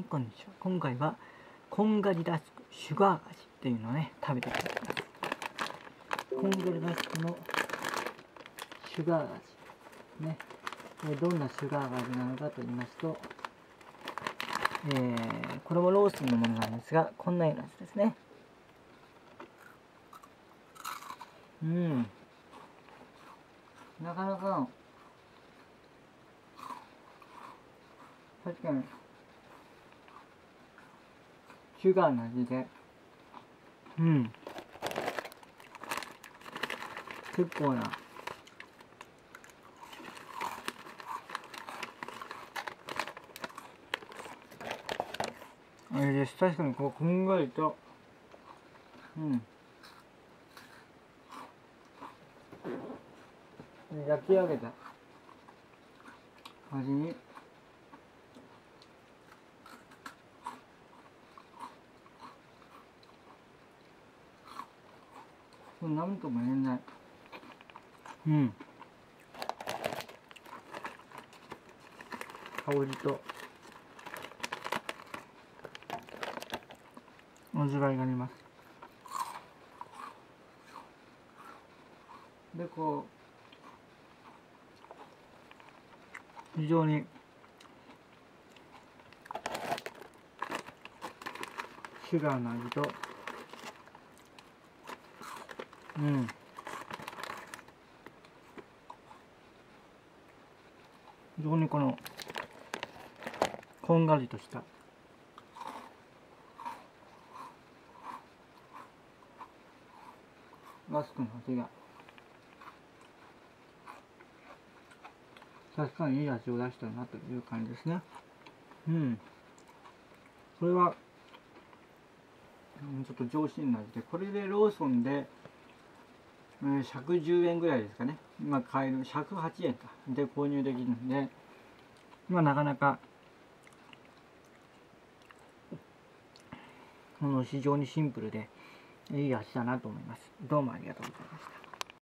はいこんにちは今回はこんがりラスクシュガー味っていうのをね食べていただきますこんがりラスクのシュガー味ね。どんなシュガー味なのかと言いますとえー、これもロースのものなんですがこんなようなやつですね。うん。なかなか確かに。シュガーの味でうん結構なあれです確かにこうこんがりとうん焼き上げた味に何とも言えない。うん。香りと。味わいがあります。でこう非常に。シュガーの味とうん。非常にこのこんがりとした。ラスクの味が。確かにいい味を出したなという感じですね。うん。これはちょっと上品な味でこれでローソンで110円ぐらいですかね。今買える。108円か。で購入できるんで。まあなかなかこの非常にシンプルでいい味だなと思います。どうもありがとうございました。